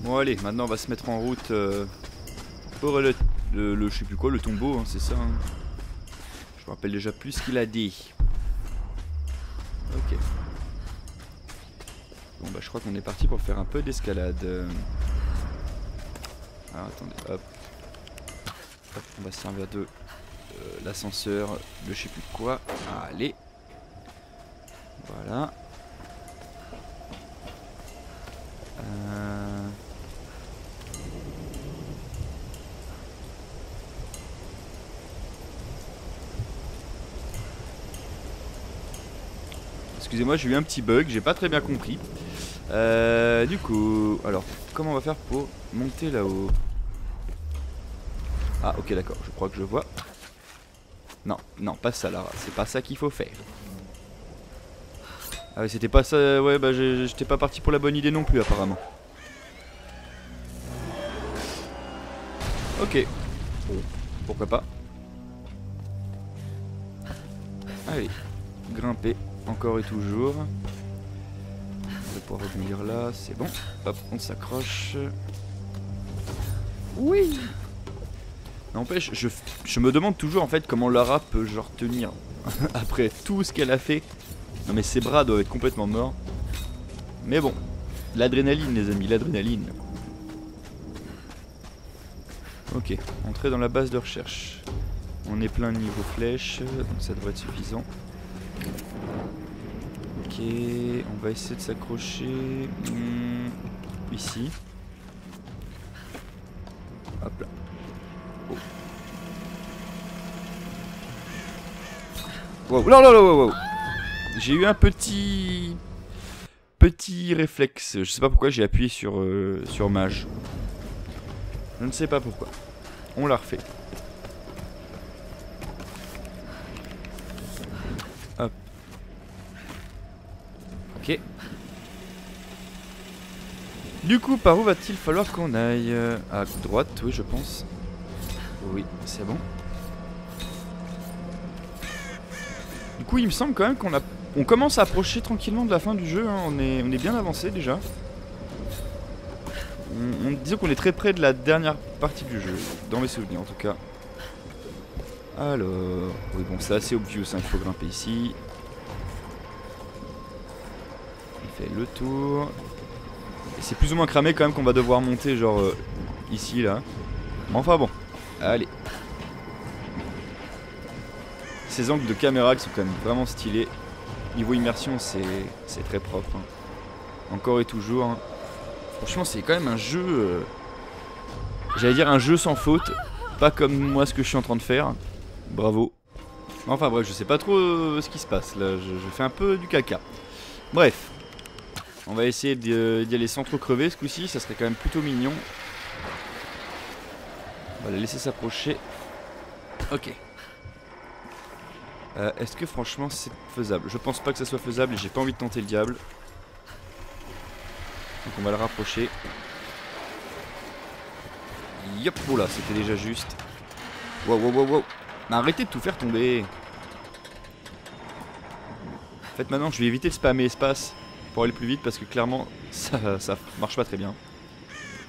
Bon allez, maintenant on va se mettre en route euh, pour le, le, le- je sais plus quoi, le tombeau, hein, c'est ça. hein. Je me rappelle déjà plus ce qu'il a dit. Ok. Bon bah je crois qu'on est parti pour faire un peu d'escalade. Euh, Alors attendez, hop. Hop, on va se servir de euh, l'ascenseur, je sais plus quoi. Allez. Voilà. Euh, Excusez-moi, j'ai eu un petit bug, j'ai pas très bien compris. Euh, du coup, alors, comment on va faire pour monter là-haut Ah, ok, d'accord, je crois que je vois. Non, non, pas ça, Lara, c'est pas ça qu'il faut faire. Ah ouais, c'était pas ça, ouais, bah j'étais pas parti pour la bonne idée non plus, apparemment. Ok, bon, pourquoi pas. Allez, grimper, encore et toujours. On va pouvoir rebondir là, c'est bon. Hop, on s'accroche. Oui N'empêche, je, je me demande toujours en fait comment Lara peut genre tenir après tout ce qu'elle a fait. Non mais ses bras doivent être complètement morts. Mais bon, l'adrénaline les amis, l'adrénaline. Ok, entrer dans la base de recherche. On est plein niveau flèche, donc ça devrait être suffisant. Ok, on va essayer de s'accrocher hmm, ici. Hop là. Oh. Wow, là, là, là, wow, wow. J'ai eu un petit petit réflexe. Je sais pas pourquoi j'ai appuyé sur euh, sur mage. Je ne sais pas pourquoi. On la refait. Du coup, par où va-t-il falloir qu'on aille Euh, À droite, oui, je pense. Oui, c'est bon. Du coup, il me semble quand même qu'on a, on commence à approcher tranquillement de la fin du jeu. hein. On est, on est bien avancé déjà. On, on disons qu'on est très près de la dernière partie du jeu, dans mes souvenirs en tout cas. Alors, oui bon, c'est assez obvious. hein, Il faut grimper ici. On fait le tour. C'est plus ou moins cramé quand même qu'on va devoir monter genre euh, ici là. Enfin bon, allez. Ces angles de caméra qui sont quand même vraiment stylés. Niveau immersion, c'est très propre. hein. Encore et toujours. hein. Franchement, c'est quand même un jeu. euh, J'allais dire un jeu sans faute. Pas comme moi ce que je suis en train de faire. Bravo. Enfin bref, je sais pas trop euh, ce qui se passe là. Je fais un peu du caca. Bref. On va essayer d'y aller sans trop crever ce coup-ci. Ça serait quand même plutôt mignon. On va la laisser s'approcher. Ok. Euh, Est-ce que franchement c'est faisable? Je pense pas que ça soit faisable et j'ai pas envie de tenter le diable. Donc on va le rapprocher. Yop, oh là, c'était déjà juste. Wow, wow, wow, wow. Mais arrêtez de tout faire tomber. En fait, maintenant, je vais éviter de spammer espace pour aller plus vite parce que clairement, ça, ça marche pas très bien.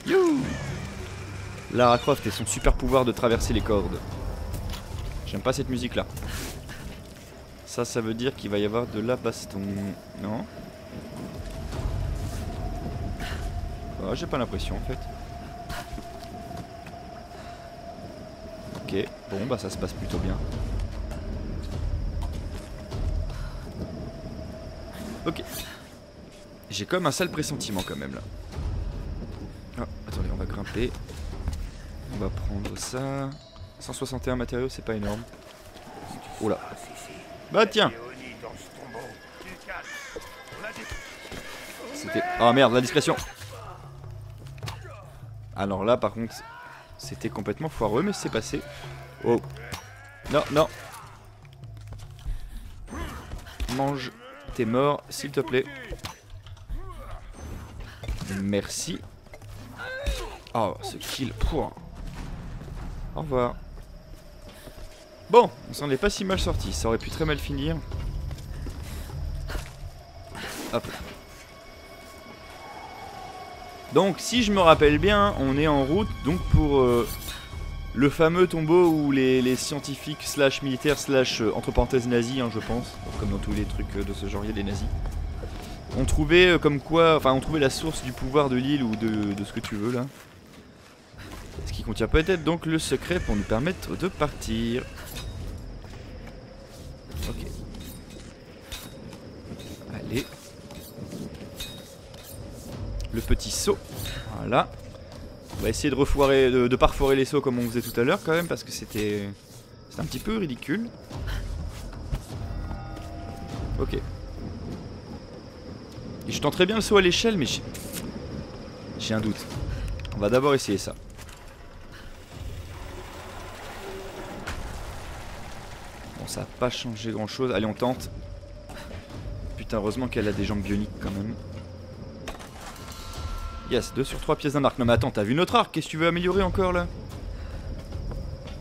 You Lara Croft et son super pouvoir de traverser les cordes. J'aime pas cette musique là. Ça, ça veut dire qu'il va y avoir de la baston. Non? Ah, J'ai pas l'impression en fait. Ok, bon bah ça se passe plutôt bien. Ok. J'ai comme un sale pressentiment quand même là. Ah, attendez, on va grimper. On va prendre ça. 161 matériaux, c'est pas énorme. Oh là. Bah tiens C'était... Oh merde, la discrétion Alors là, par contre, c'était complètement foireux, mais c'est passé. Oh. Non, non. Mange. T'es mort, s'il te plaît. Merci. Oh, ce kill. Pouah. Au revoir. Bon, on s'en est pas si mal sorti. Ça aurait pu très mal finir. Hop. Donc si je me rappelle bien, on est en route donc pour euh, le fameux tombeau où les, scientifiques slash militaires slash euh, entre parenthèses nazis, hein, je pense, comme dans tous les trucs euh, de ce genre, il y a des nazis, ont trouvé euh, comme quoi, enfin ont trouvé la source du pouvoir de l'île ou de, ce que tu veux là. Ce qui contient peut-être donc le secret pour nous permettre de partir. Ok. Allez. Le petit saut. Voilà. On va essayer de refoirer, de, refoirer les sauts comme on faisait tout à l'heure quand même parce que c'était, c'était un petit peu ridicule. Ok. Et je tenterais bien le saut à l'échelle mais j'ai, un doute. On va d'abord essayer ça. Bon, ça n'a pas changé grand chose. Allez, on tente. Putain, heureusement qu'elle a des jambes bioniques quand même. Yes, 2 sur 3 pièces d'un arc. Non mais attends, t'as vu notre arc? Qu'est-ce que tu veux améliorer encore là?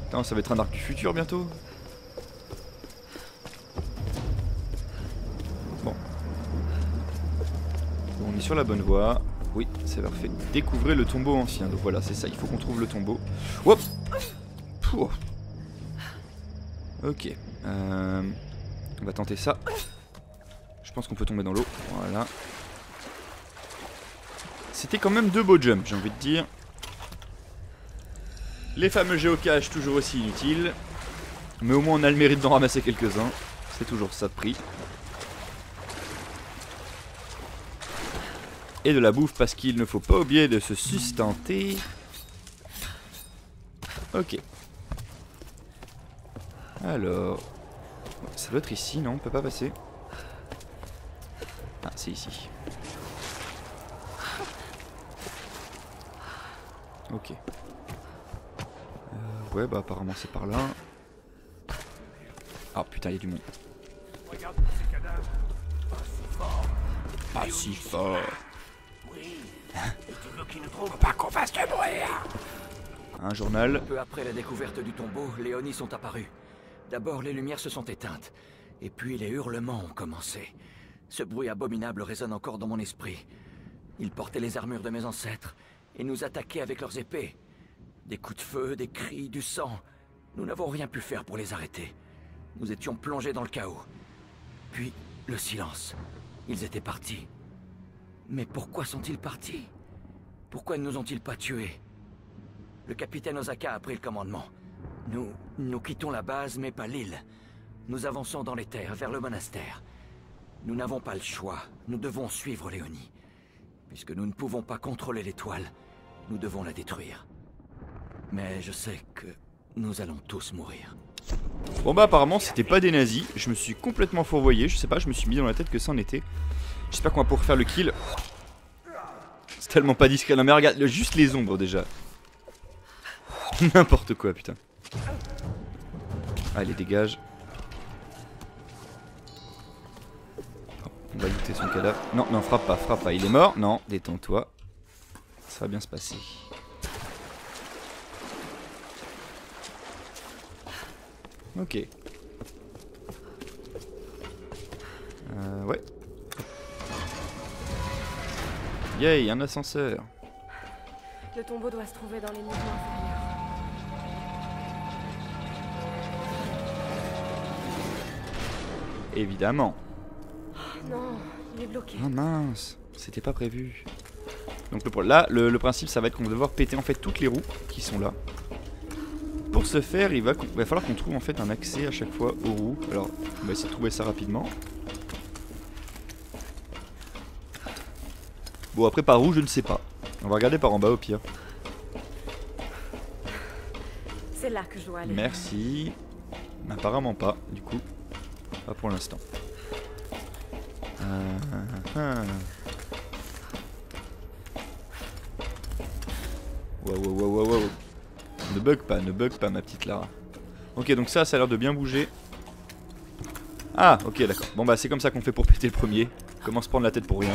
Putain, ça va être un arc du futur bientôt. Bon. Bon, on est sur la bonne voie. Oui, c'est parfait. Découvrez le tombeau ancien. Donc voilà, c'est ça, il faut qu'on trouve le tombeau. Ok. Euh, on va tenter ça. Je pense qu'on peut tomber dans l'eau. Voilà. C'était quand même deux beaux jumps, j'ai envie de dire. Les fameux géocaches, toujours aussi inutiles. Mais au moins on a le mérite d'en ramasser quelques-uns. C'est toujours ça de prix. Et de la bouffe parce qu'il ne faut pas oublier de se sustenter. Ok. Alors. Ça doit être ici, non On peut pas passer. Ah, c'est ici. Ok. Euh, ouais, bah apparemment c'est par là. Ah putain, il y a du monde. Pas si fort. Trouvent Pas qu'on fasse de bruit. Un journal. Peu après la découverte du tombeau, les Oni sont apparus. D'abord, les lumières se sont éteintes. Et puis, les hurlements ont commencé. Ce bruit abominable résonne encore dans mon esprit. Ils portaient les armures de mes ancêtres et nous attaquaient avec leurs épées. Des coups de feu, des cris, du sang. Nous n'avons rien pu faire pour les arrêter. Nous étions plongés dans le chaos. Puis, le silence. Ils étaient partis. Mais pourquoi sont-ils partis? Pourquoi ne nous ont-ils pas tués? Le capitaine Osaka a pris le commandement. Nous, nous quittons la base, mais pas l'île. Nous avançons dans les terres, vers le monastère. Nous n'avons pas le choix. Nous devons suivre Léonie. Puisque nous ne pouvons pas contrôler l'étoile, nous devons la détruire. Mais je sais que nous allons tous mourir. Bon bah apparemment c'était pas des nazis. Je me suis complètement fourvoyé. Je sais pas, je me suis mis dans la tête que ça en était. J'espère qu'on va pouvoir faire le kill. C'est tellement pas discret. Non mais regarde, juste les ombres déjà. N'importe quoi putain. Allez dégage. On va looter son cadavre. Non, non, frappe pas, frappe pas. Il est mort Non, détends-toi. Ça va bien se passer. Ok. Euh, ouais. Yay, un ascenseur. Le tombeau doit se trouver dans les niveaux inférieurs. Évidemment. Non, il est bloqué. Ah mince, c'était pas prévu. Donc le, là, le, le principe, ça va être qu'on va devoir péter en fait toutes les roues qui sont là. Pour ce faire, il va, il va falloir qu'on trouve en fait un accès à chaque fois aux roues. Alors, on va essayer de trouver ça rapidement. Bon, après par où, je ne sais pas. On va regarder par en bas au pire. C'est là que je dois aller. Merci. Apparemment pas, du coup. Pas pour l'instant. Euh. Wow, wow, wow, wow, wow. Ne bug pas, ne bug pas, ma petite Lara. Ok, donc ça, ça a l'air de bien bouger. Ah, ok, d'accord. Bon, bah, c'est comme ça qu'on fait pour péter le premier. Comment se prendre la tête pour rien.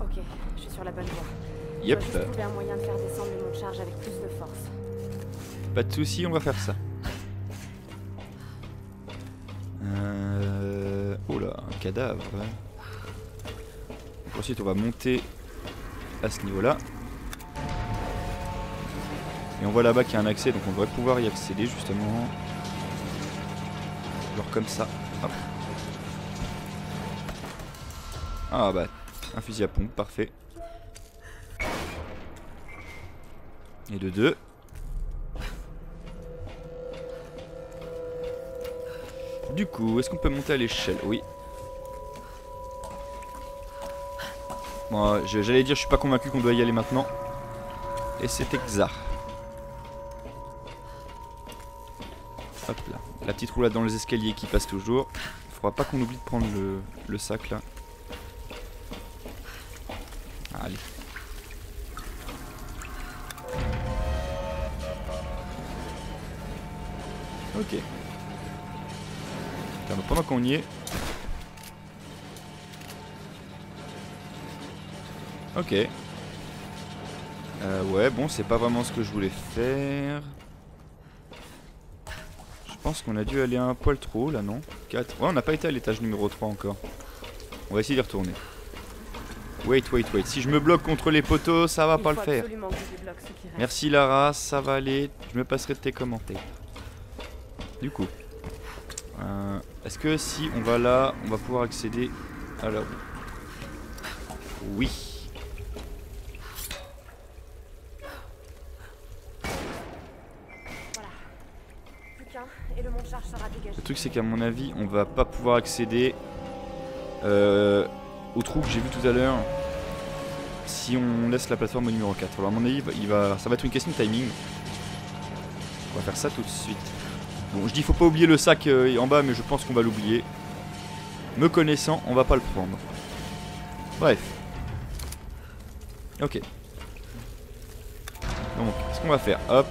Ok, je suis sur la bonne voie. Yep, Je dois juste trouver un moyen de faire descendre le mont de charge avec plus de force. pas de soucis, on va faire ça. Euh, cadavre. Donc ensuite, on va monter à ce niveau-là. Et on voit là-bas qu'il y a un accès, donc on devrait pouvoir y accéder justement. Genre comme ça. Hop. Ah bah, un fusil à pompe, parfait. Et de deux. Du coup, est-ce qu'on peut monter à l'échelle? Oui. Bon, j'allais dire, je suis pas convaincu qu'on doit y aller maintenant. Et c'est exact. Hop là. La petite roulade dans les escaliers qui passe toujours. Faudra pas qu'on oublie de prendre le, le sac là. Qu'on y est. Ok. Euh, ouais, bon, c'est pas vraiment ce que je voulais faire. Je pense qu'on a dû aller un poil trop haut là, non? 4. Ouais, on n'a pas été à l'étage numéro 3 encore. On va essayer d'y retourner. Wait, wait, wait. Si je me bloque contre les poteaux, ça va Il pas le faire. Merci Lara, ça va aller. Je me passerai de tes commentaires. Du coup, euh, est-ce que si on va là, on va pouvoir accéder à Oui. Plus qu'un, et le truc c'est qu'à mon avis, on va pas pouvoir accéder euh, au trou que j'ai vu tout à l'heure si on laisse la plateforme au numéro 4. Alors à mon avis, il va, ça va être une question de timing. On va faire ça tout de suite. Bon, je dis faut pas oublier le sac euh, en bas, mais je pense qu'on va l'oublier. Me connaissant, on va pas le prendre. Bref. Ok. Donc, ce qu'on va faire, hop.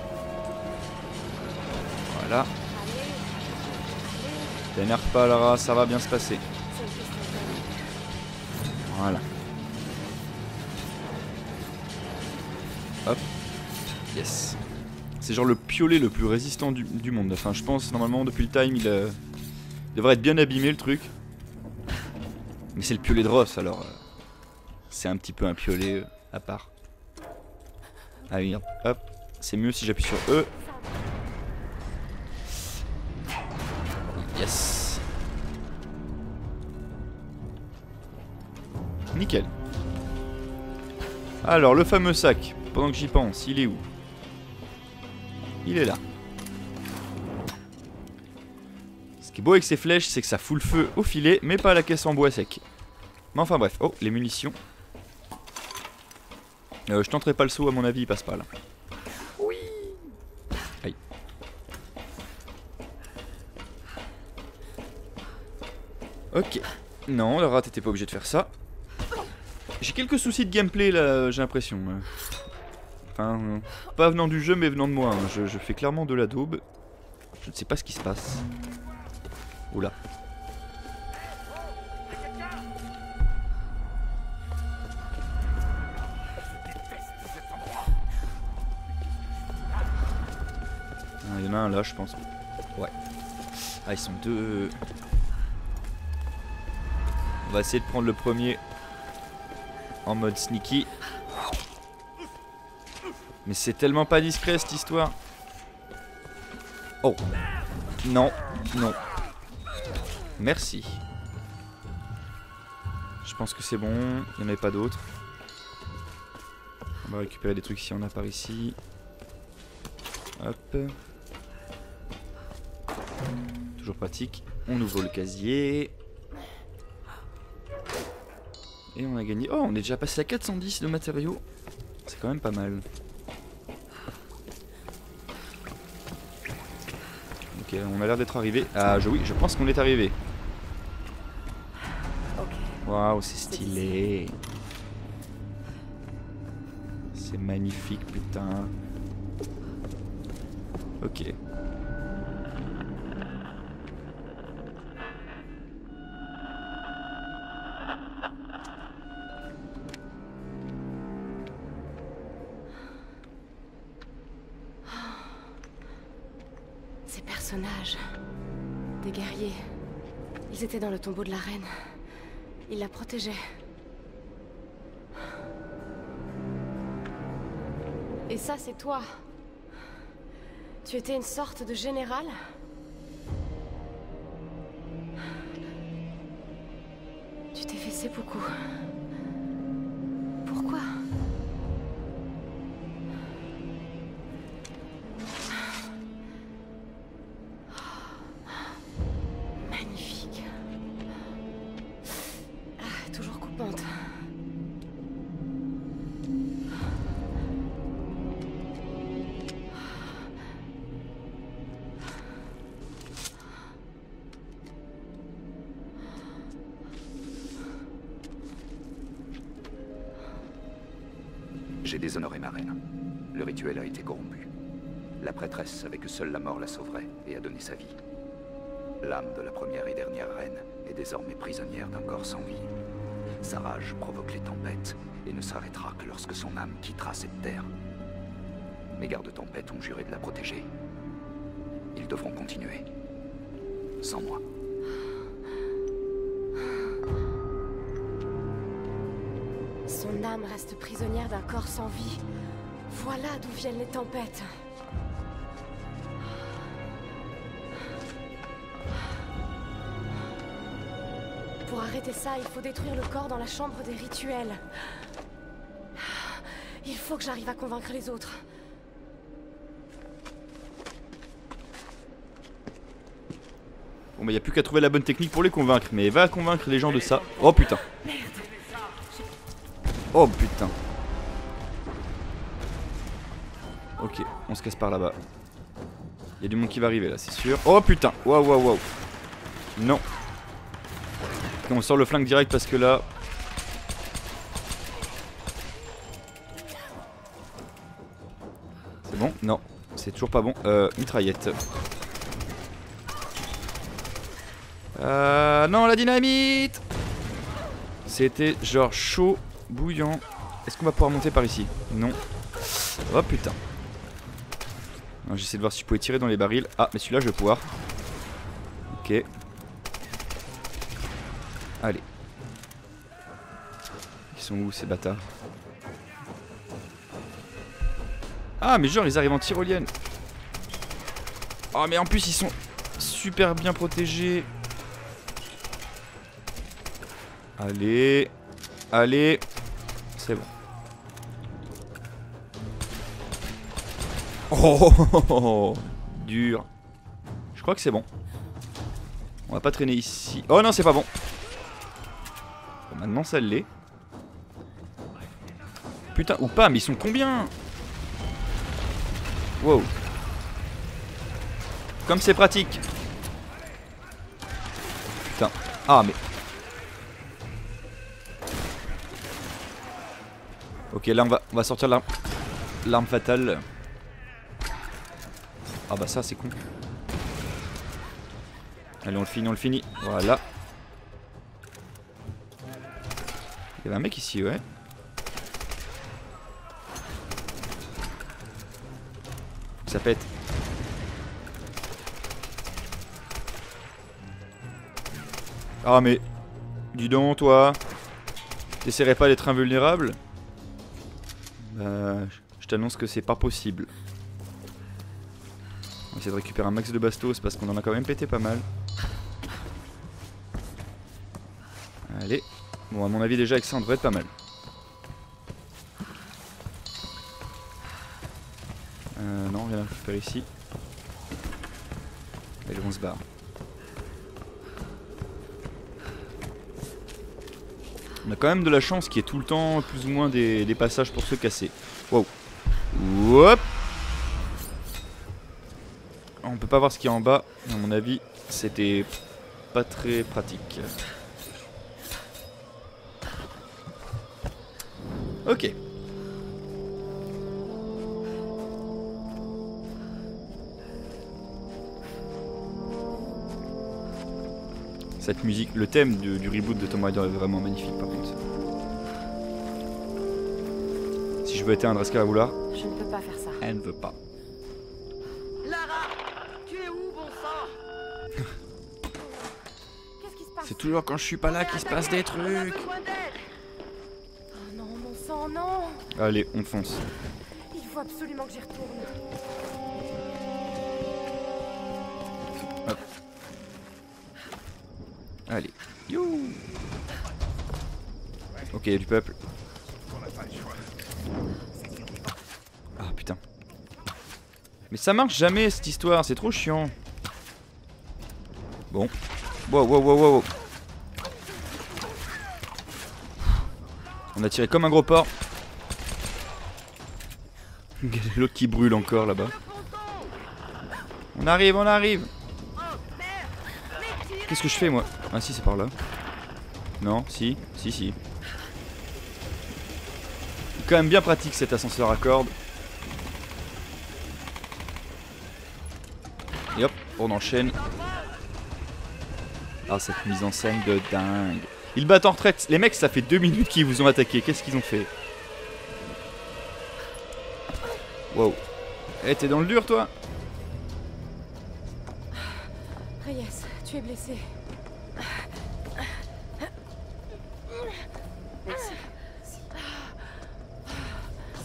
Voilà. T'énerve pas Lara, ça va bien se passer. Voilà. Hop. Yes. C'est genre le le plus résistant du, monde. Enfin, je pense normalement depuis le time il euh, devrait être bien abîmé le truc. Mais c'est le piolet de Ross alors. euh, c'est un petit peu un piolet euh, à part. Ah oui, hop. C'est mieux si j'appuie sur E. Yes. Nickel. Alors, le fameux sac, pendant que j'y pense, il est où? Il est là. Ce qui est beau avec ces flèches, c'est que ça fout le feu au filet, mais pas à la caisse en bois sec. Mais enfin bref. Oh, les munitions. Euh, je tenterai pas le saut, à mon avis, il passe pas là. Oui Aïe. Ok. Non, le rat t'étais pas obligé de faire ça. J'ai quelques soucis de gameplay là, j'ai l'impression. Euh, pas venant du jeu, mais venant de moi. hein. Je, je fais clairement de la daube. Je ne sais pas ce qui se passe. Oula. Ah, Il y en a un là, je pense. Ouais. Ah, ils sont deux. On va essayer de prendre le premier en mode sneaky. Mais c'est tellement pas discret cette histoire. Oh. Non, non. Merci. Je pense que c'est bon. Il n'y en avait pas d'autres. On va récupérer des trucs si on a par ici. Hop. Toujours pratique. On ouvre le casier. Et on a gagné. Oh, on est déjà passé à 410 de matériaux. C'est quand même pas mal. Ok, on a l'air d'être arrivé. Ah, je, oui, je pense qu'on est arrivé. Waouh, c'est stylé. C'est magnifique, putain. Ok. Le tombeau de la reine. Il la protégeait. Et ça, c'est toi. Tu étais une sorte de général Tu t'es fait seppuku. Seule la mort la sauverait et a donné sa vie. L'âme de la première et dernière reine est désormais prisonnière d'un corps sans vie. Sa rage provoque les tempêtes et ne s'arrêtera que lorsque son âme quittera cette terre. Mes gardes-tempêtes ont juré de la protéger. Ils devront continuer. Sans moi. Son âme reste prisonnière d'un corps sans vie. Voilà d'où viennent les tempêtes. Arrêter ça, il faut détruire le corps dans la chambre des rituels. Il faut que j'arrive à convaincre les autres. Bon bah y a plus qu'à trouver la bonne technique pour les convaincre, mais va convaincre les gens de ça. Oh putain. Oh putain. Ok, on se casse par là-bas. Il y a du monde qui va arriver là, c'est sûr. Oh putain. Waouh waouh waouh. Non. On sort le flingue direct parce que là. C'est bon Non. C'est toujours pas bon. Euh, mitraillette. Euh, non, la dynamite C'était genre chaud, bouillant. Est-ce qu'on va pouvoir monter par ici? Non. Oh putain. J'essaie de voir si je pouvais tirer dans les barils. Ah, mais celui-là, je vais pouvoir. Ok. Allez. Ils sont où ces bâtards? Ah, mais genre, ils arrivent en tyrolienne. Oh, mais en plus, ils sont super bien protégés. Allez. Allez. C'est bon. Oh, oh, oh, oh, Dur. Je crois que c'est bon. On va pas traîner ici. Oh non, c'est pas bon. Maintenant, ça l'est. Putain, ou pas, mais ils sont combien Wow. Comme c'est pratique. Putain. Ah, mais Ok, là on va, on va sortir l'arme l'arme fatale. Ah bah ça c'est con. Allez on le finit, on le finit. Voilà. Il y avait un mec ici, ouais. Ça pète. Ah mais... Dis donc toi. T'essaierais pas d'être invulnérable? Euh, je t'annonce que c'est pas possible. On va essayer de récupérer un max de bastos parce qu'on en a quand même pété pas mal. Allez. Bon, à mon avis, déjà avec ça, on devrait être pas mal. Euh, non, rien à récupérer ici. Allez, on se barre. On a quand même de la chance qu'il y ait tout le temps plus ou moins des, des passages pour se casser. Wow. Hop. On peut pas voir ce qu'il y a en bas. À mon avis, c'était pas très pratique. Ok. Cette musique, le thème du, du reboot de Tomb Raider est vraiment magnifique par contre. Si je veux éteindre, est-ce qu'elle va vouloir? Je ne peux pas faire ça. Elle ne veut pas. Lara Tu es où, bon sang? Qu'est-ce qui se passe? C'est toujours quand je suis pas là qu'il se passe des trucs. Allez, on fonce. Il faut absolument que j'y retourne. Allez. You. Ok, il y a du peuple. Ah putain. Mais ça marche jamais cette histoire, c'est trop chiant. Bon. Wow, wow, wow, wow. wow. On a tiré comme un gros porc. L'autre qui brûle encore là-bas. On arrive, on arrive. Qu'est-ce que je fais moi? Ah si, c'est par là. Non, si, si, si. Quand même bien pratique cet ascenseur à cordes. Et hop, on enchaîne. Ah, cette mise en scène de dingue. Ils battent en retraite. Les mecs, ça fait deux minutes qu'ils vous ont attaqué. Qu'est-ce qu'ils ont fait? Wow. Eh, t'es dans le dur, toi Reyes, tu es blessé. Merci.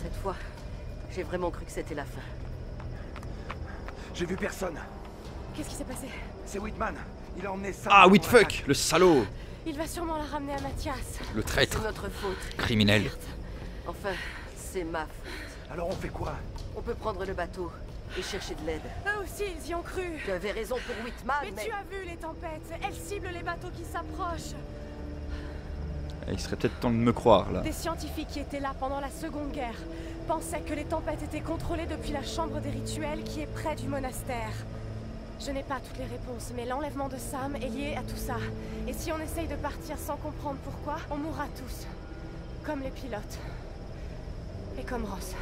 Cette fois, j'ai vraiment cru que c'était la fin. J'ai vu personne. Qu'est-ce qui s'est passé? C'est Whitman. Il a emmené ça. Ah, Whitfuck, le salaud Il va sûrement la ramener à Mathias. Le C'est traître notre faute. criminel. Enfin, c'est ma faute. Alors on fait quoi? On peut prendre le bateau et chercher de l'aide. Eux aussi, ils y ont cru. Tu avais raison pour Whitman, Mais mais... tu as vu les tempêtes Elles ciblent les bateaux qui s'approchent. Il serait peut-être temps de me croire, là. Des scientifiques qui étaient là pendant la Seconde Guerre pensaient que les tempêtes étaient contrôlées depuis la chambre des rituels qui est près du monastère. Je n'ai pas toutes les réponses, mais l'enlèvement de Sam est lié à tout ça. Et si on essaye de partir sans comprendre pourquoi, on mourra tous. Comme les pilotes. Et comme Ross.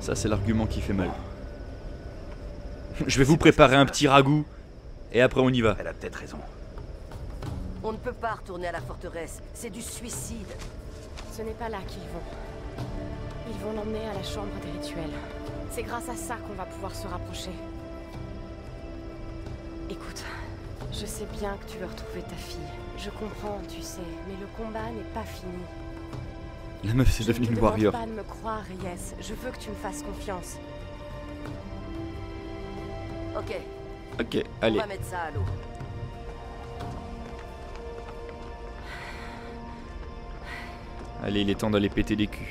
Ça, c'est l'argument qui fait mal. Je vais vous préparer un petit ragoût. Et après, on y va. Elle a peut-être raison. On ne peut pas retourner à la forteresse. C'est du suicide. Ce n'est pas là qu'ils vont. Ils vont l'emmener à la chambre des rituels. C'est grâce à ça qu'on va pouvoir se rapprocher. Écoute, je sais bien que tu veux retrouver ta fille. Je comprends, tu sais, mais le combat n'est pas fini. La meuf, c'est devenue une warrior. pas de me croire, Reyes. Je veux que tu me fasses confiance. Ok, Ok, on allez. va mettre ça à l'eau. Allez, il est temps d'aller péter des culs.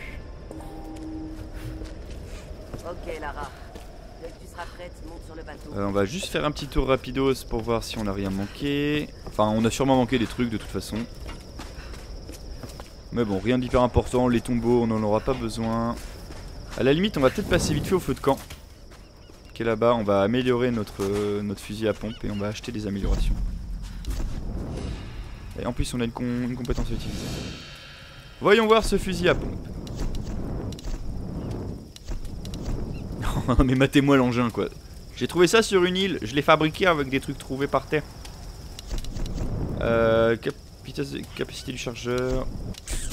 Ok, Lara. Dès que tu seras prête, monte sur le bateau. Euh, on va juste faire un petit tour rapidos pour voir si on n'a rien manqué. Enfin, on a sûrement manqué des trucs de toute façon. Mais bon, rien d'hyper important. Les tombeaux, on n'en aura pas besoin. À la limite, on va peut-être passer vite fait au feu de camp. Qui est là-bas. On va améliorer notre, euh, notre fusil à pompe et on va acheter des améliorations. Et en plus, on a une, com- une compétence à utiliser. Voyons voir ce fusil à pompe. Mais matez-moi l'engin quoi. J'ai trouvé ça sur une île, je l'ai fabriqué avec des trucs trouvés par terre. Euh, capacité du chargeur.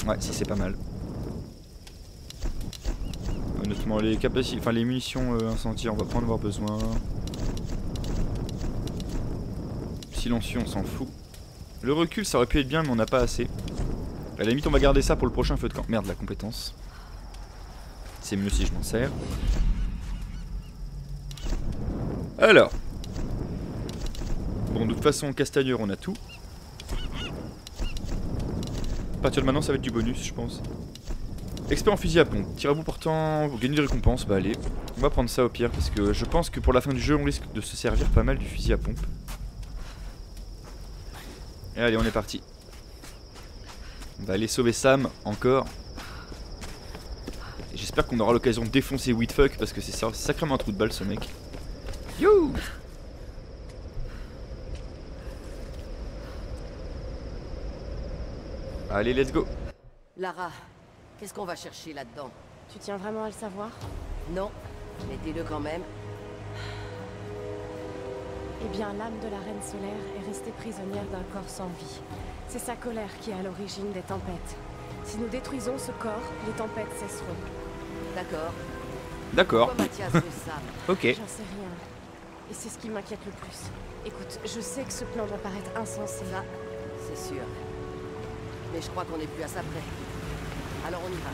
Ouais, ça c'est pas mal. Honnêtement, les capacités, enfin les munitions euh, on va pas en avoir besoin. Silencieux, on s'en fout. Le recul, ça aurait pu être bien, mais on n'a pas assez. À la limite, on va garder ça pour le prochain feu de camp. Merde, la compétence. C'est mieux si je m'en sers. Alors. Bon, de toute façon, Castagneur, on a tout. Partir de maintenant, ça va être du bonus, je pense. Expert en fusil à pompe. Tir à bout portant, vous gagnez des récompenses. Bah allez, on va prendre ça au pire, parce que je pense que pour la fin du jeu, on risque de se servir pas mal du fusil à pompe. Et allez, on est parti. On va aller sauver Sam, encore. J'espère qu'on aura l'occasion de défoncer Whitfuck, parce que c'est sa- sacrément un trou de balle, ce mec. You Allez, let's go Lara, qu'est-ce qu'on va chercher là-dedans? Tu tiens vraiment à le savoir? Non, mais dis-le quand même. Eh bien, l'âme de la reine solaire est restée prisonnière d'un corps sans vie. C'est sa colère qui est à l'origine des tempêtes. Si nous détruisons ce corps, les tempêtes cesseront. D'accord. D'accord, ok. J'en sais rien. Et c'est ce qui m'inquiète le plus. Écoute, je sais que ce plan doit paraître insensé. C'est sûr. Mais je crois qu'on est plus à ça près. Alors on y va.